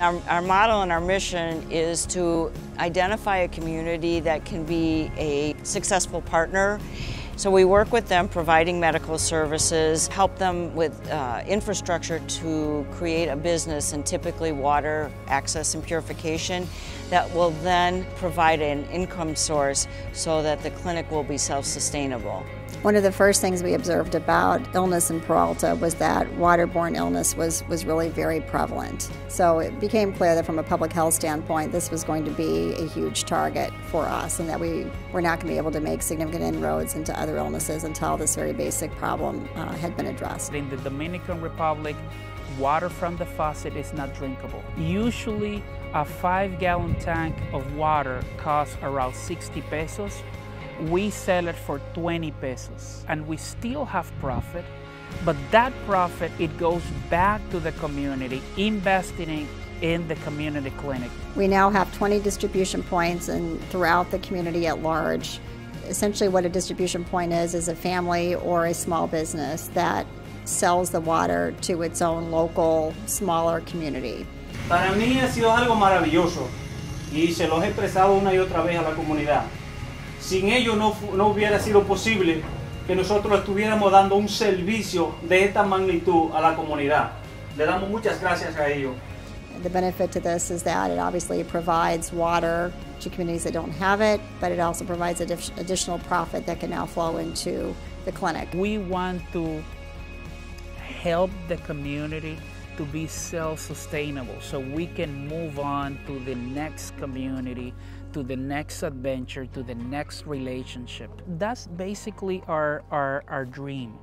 Our, our model and our mission is to identify a community that can be a successful partner so we work with them providing medical services, help them with uh, infrastructure to create a business and typically water access and purification that will then provide an income source so that the clinic will be self-sustainable. One of the first things we observed about illness in Peralta was that waterborne illness was, was really very prevalent. So it became clear that from a public health standpoint, this was going to be a huge target for us and that we were not going to be able to make significant inroads into other illnesses until this very basic problem uh, had been addressed. In the Dominican Republic, water from the faucet is not drinkable. Usually, a five gallon tank of water costs around 60 pesos we sell it for 20 pesos and we still have profit but that profit it goes back to the community investing in the community clinic we now have 20 distribution points and throughout the community at large essentially what a distribution point is is a family or a small business that sells the water to its own local smaller community para mí ha sido algo maravilloso y se lo he expresado una y otra vez a la comunidad Sin ello no, no hubiera sido posible que nosotros estuviéramos dando un servicio de esta magnitud a la comunidad. Le damos muchas gracias a ellos. The benefit to this is that it obviously provides water to communities that don't have it, but it also provides additional profit that can now flow into the clinic. We want to help the community to be self-sustainable so we can move on to the next community to the next adventure to the next relationship that's basically our our, our dream